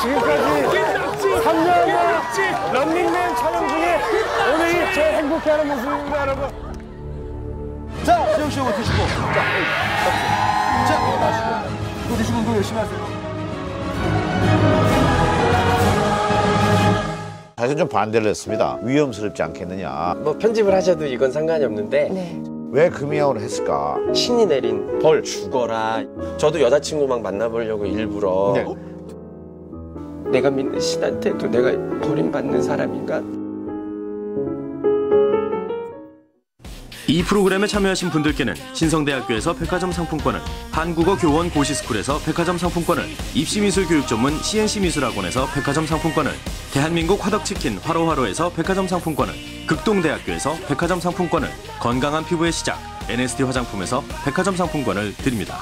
지금까지 3년간 런닝맨 촬영 중에 오늘이 제일 행복해하는 모습입니다, 여러분. 자, 수영 씨 이거 드시고. 자, 에이, 자, 이거 네, 마시고. 이거 드시고 이거 열심히 하세요. 사실 좀 반대를 했습니다. 위험스럽지 않겠느냐. 뭐 편집을 하셔도 이건 상관이 없는데 네. 왜 금이야원을 했을까? 신이 내린 벌 죽어라. 저도 여자친구 막 만나보려고 일부러 네. 내가 믿는 신한테도 내가 버림받는 사람인가? 이 프로그램에 참여하신 분들께는 신성대학교에서 백화점 상품권을, 한국어 교원 고시스쿨에서 백화점 상품권을, 입시미술 교육 전문 CNC 미술학원에서 백화점 상품권을, 대한민국 화덕치킨 화로화로에서 백화점 상품권을, 극동대학교에서 백화점 상품권을, 건강한 피부의 시작 NST 화장품에서 백화점 상품권을 드립니다.